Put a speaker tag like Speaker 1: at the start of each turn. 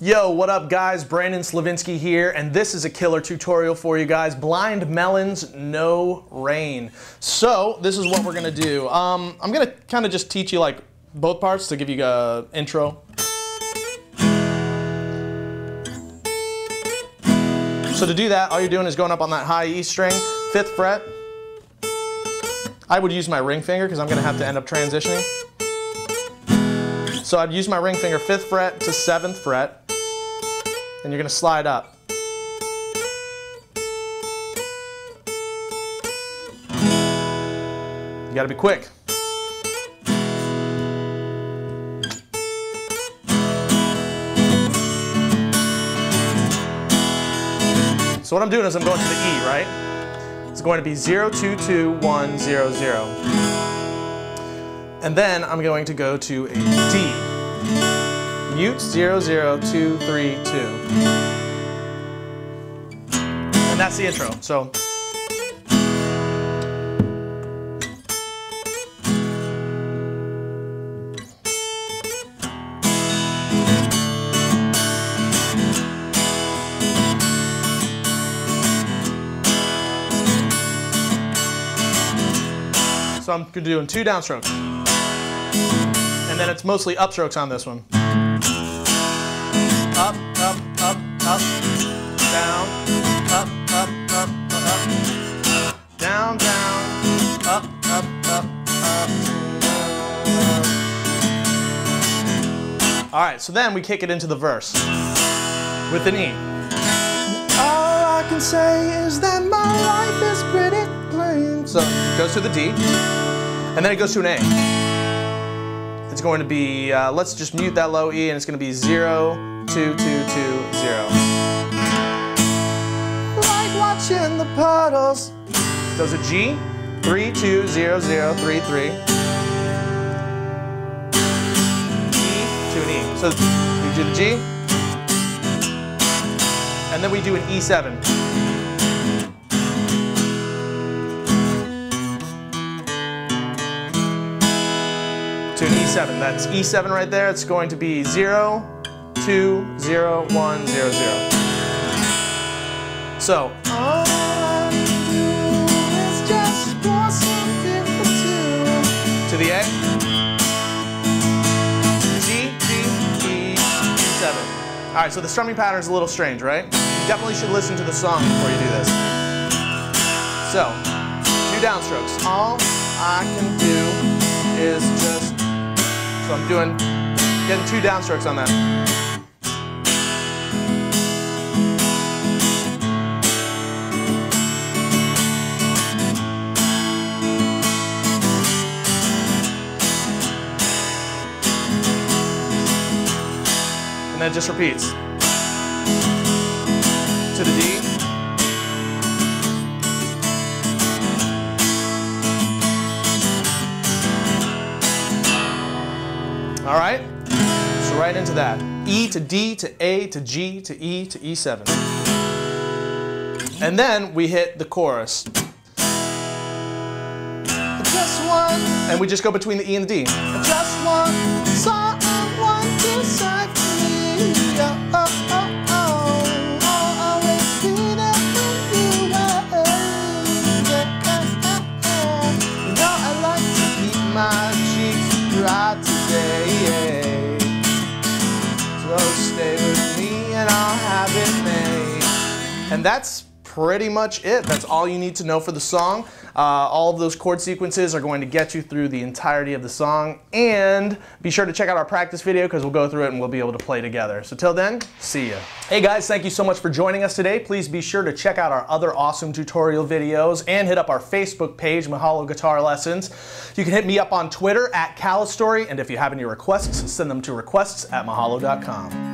Speaker 1: Yo, what up guys? Brandon Slavinsky here, and this is a killer tutorial for you guys. Blind Melons, No Rain. So, this is what we're gonna do. Um, I'm gonna kind of just teach you like both parts to give you a intro. So to do that, all you're doing is going up on that high E string, fifth fret. I would use my ring finger because I'm gonna have to end up transitioning. So I'd use my ring finger fifth fret to seventh fret, and you're gonna slide up. You gotta be quick. So what I'm doing is I'm going to the E, right? It's going to be 0, 2, 2, 1, 0, 0. And then I'm going to go to a D. Mute 0, 0, 2, 3, 2. And that's the intro. So So I'm doing two downstrokes. And then it's mostly upstrokes on this one. All right, so then we kick it into the verse with an E. All I can say is that my life is pretty plain. So it goes to the D. And then it goes to an A. It's going to be, uh, let's just mute that low E, and it's going to be 0, 2, 2, 2, 0. Like watching the puddles. So it's a G, 3, 2, 0, 0, 3, 3. So we do the G, and then we do an E7. to an E7. That's E7 right there. It's going to be 0, 2, 0, 1, 0, 0. So, oh. All right, so the strumming pattern is a little strange, right? You definitely should listen to the song before you do this. So, two downstrokes. All I can do is just so I'm doing, getting two downstrokes on that. It just repeats. To the D. All right? So right into that. E to D to A to G to E to E7. And then we hit the chorus. Just one. And we just go between the E and the D. Just one someone stay with me and I'll have it made. And that's pretty much it. That's all you need to know for the song. Uh, all of those chord sequences are going to get you through the entirety of the song. And be sure to check out our practice video because we'll go through it and we'll be able to play together. So till then, see ya. Hey guys, thank you so much for joining us today. Please be sure to check out our other awesome tutorial videos and hit up our Facebook page, Mahalo Guitar Lessons. You can hit me up on Twitter at Calistory, and if you have any requests, send them to requests at mahalo.com.